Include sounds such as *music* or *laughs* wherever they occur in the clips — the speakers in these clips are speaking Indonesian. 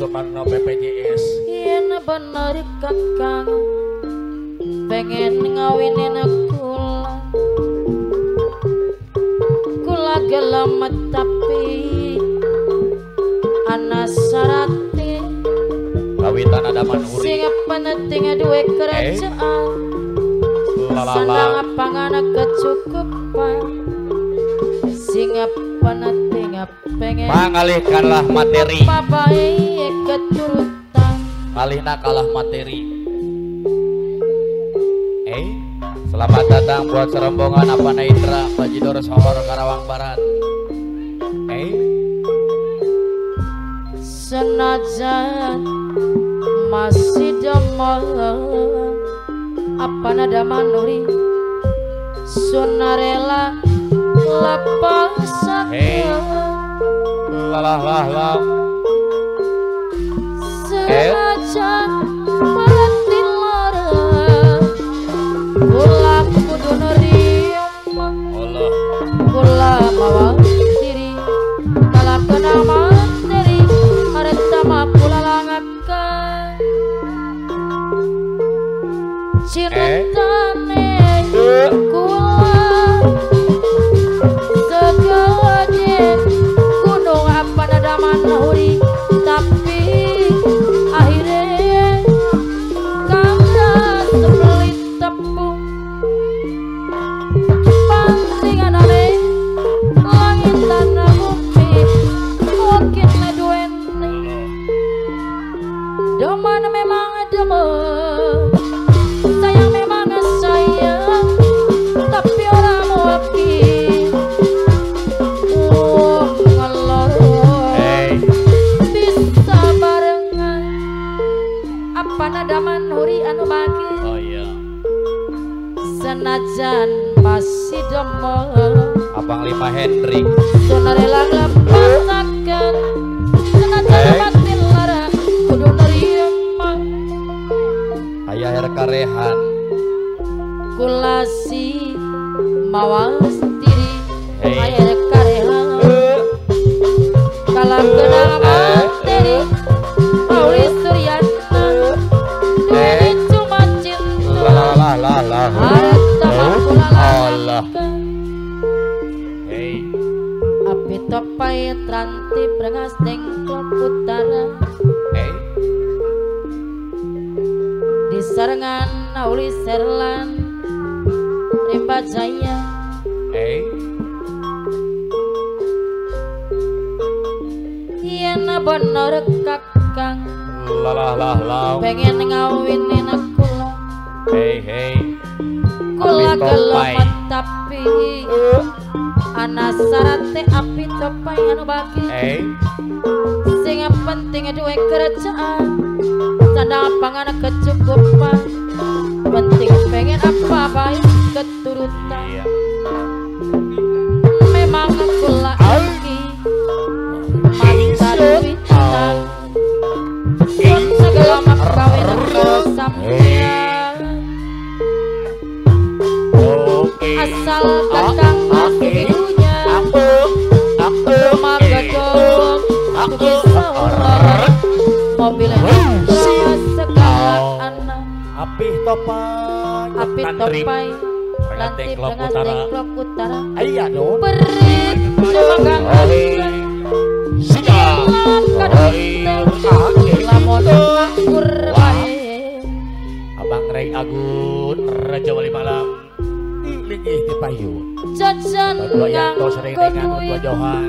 Marno Sumarno BPJS Yen bener kakang pengen ngawinin kula kula gelamet tapi ana sarate kawitan ada manuri sing penting duwe kerajaan. Sandang lalala pangan kecukupan pengen pangalihkanlah materi. Keturutan kalihna kalah materi. Eh selamat datang buat serombongan apa Naindra Bajidor Sohor Karawang Barat. Eh? Senajan masih demol apa nada manuri? Sunarela lepas Hey. Lalah lah lah senajan apa Ayah air karehan kulasi mawas diri Hey. karehan kalah kenal materi. Pauli Suryana. Dwi cuma cinta. Lah lah lah harta Allah. api topai tranti berengas tengklok utara di sarangan Auli Serlan Rimba Jaya. Hey Yen bener kakang lalah lah lah pengen ngawinin kula. Hey hey kula gelemet tapi ana sarate api topai anu bagi. Hey sing penting duwe kerjaan sandang pangan kecukupan. Penting pengen apa baik keturutan iya. Memang kula iki mata duitan pun segala mak kawin sampean oke. Asal oke. ibunya aku. Aku. Rumah gedung tuh api topai api Tantri. topai Tengklok dengan Utara. tengklok utara Iya dong. berit magang Siap. lamun anggur bae Abang Ray Agun Raja Wali Malam. Lingih di payu. jajan dengan dua duit Johan.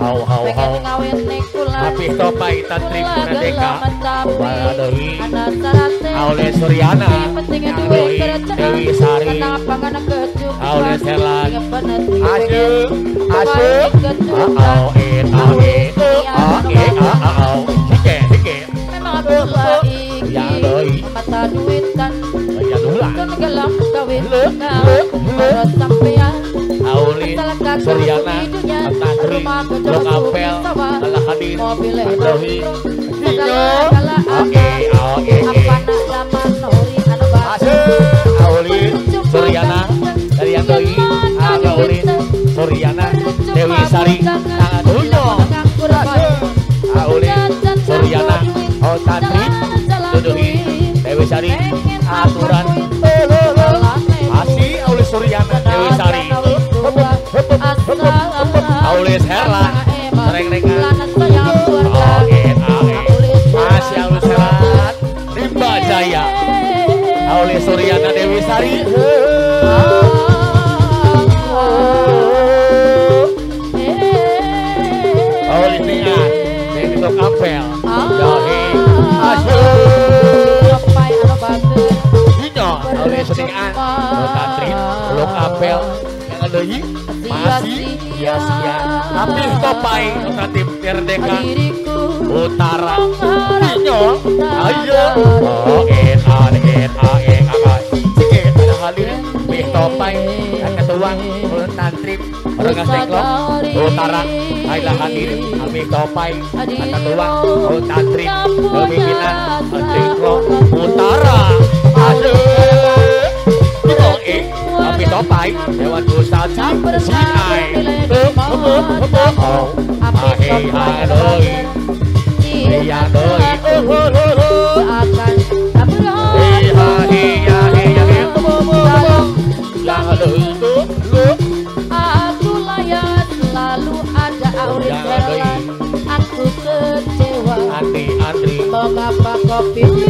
Hau, hau, hau. Pradeka. gelamet tapi Baladohi. Ana sarate Aulis Suryana. Kerjaan Dewi Sari. Kecukupan Aulis Herlan. Sing bener Asu, asu. Kemarin keturutan. Hadir Andohi Oke oke apa nak zaman nori anu Asik Aulin Suryana. dari Andohi Aulin Suryana. Dewi Sari. Tangan Dunyo Aulin Suryana. Tantri Duduhi Dewi Sari. Aturan Asih Aulin Suryana Dewi Sari. Aulis Herlan. Reng-rengan Aulis Ningan Tantri Blok Apel Yang ada hi Masih Sia-sia Tapi topai Nanti Merdeka Utara Dino Ayo Mih topai Dan ketua Ulun tantrip Orang ngaseklok Utara Ayolah hadir Amih topai Dan ketua Ulun tantrip Pemimpinan Antiklok Utara Aduh. Dino eh Amih topai Dewan Usaji Sinai Oh Ahei hadoi Iya coffee.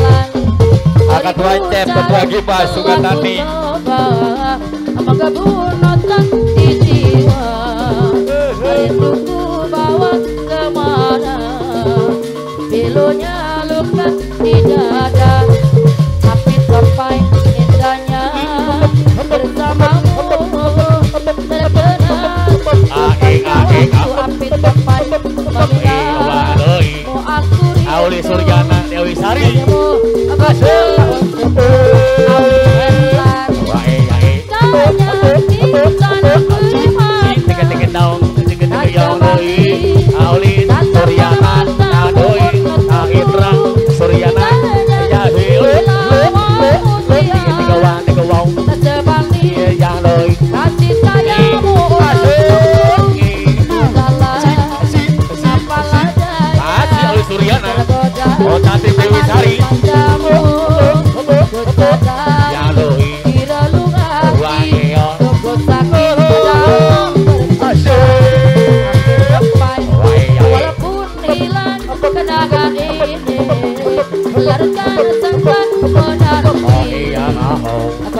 jalan Ketua Cep, Ketua Gibah, Sukatani. Apakah bunutan di jiwa Rinduku bawa ke mana Pilunya luka di dada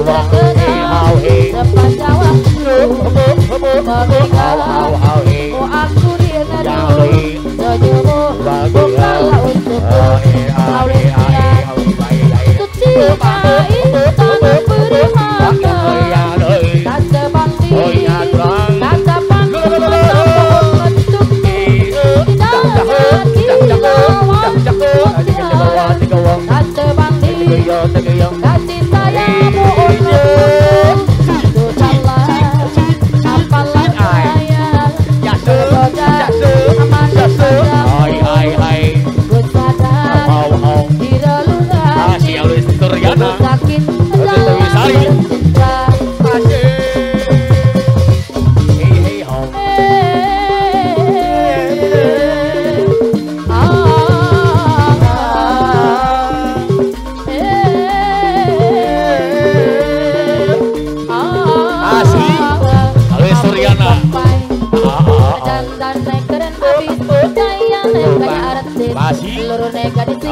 Hei hau hei Sepanjang waktu Mengingat Hau hau hei Oh aku Yang doi Senyummu Bukanlah untukku Oh hei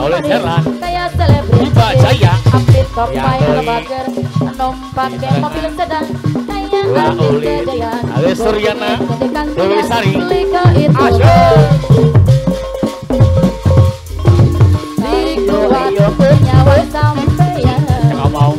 boleh jalan tiba jaya. Update top main bager numpak *laughs* mobil sedang Wah Oli. Ale Suryana Dewi Sari. Asyik. Dikuat nyawa sampai Kamu mau.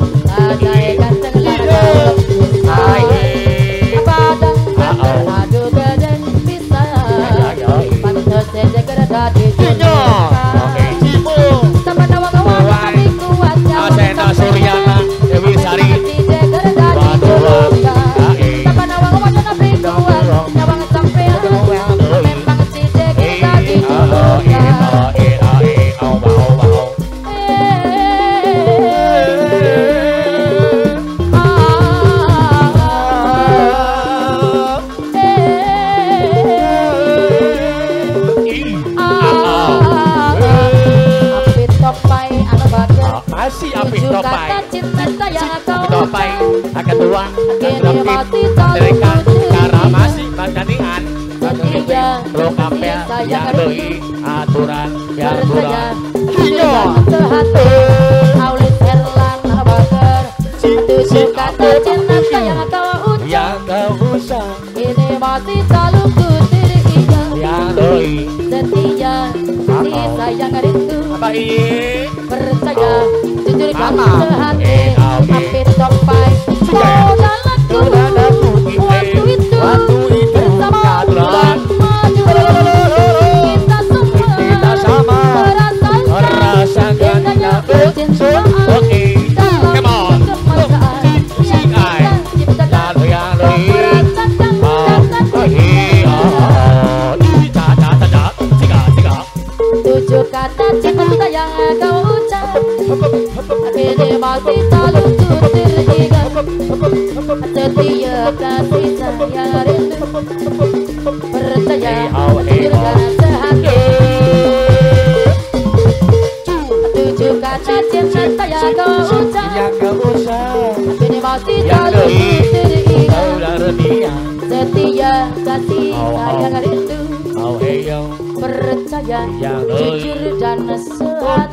yang beli aturan yang kurang. hanya iya. Terhati aulis herlan abaker cintu suka tercinta yang atau usah yang kau usah ini masih selalu ku dirinya yang doi setia si sayang rindu. Apa ini? Percaya oh. jujur dan terhati hampir sampai kau dalam waktu itu. setia kasih sayang rindu percaya jujur dan sehat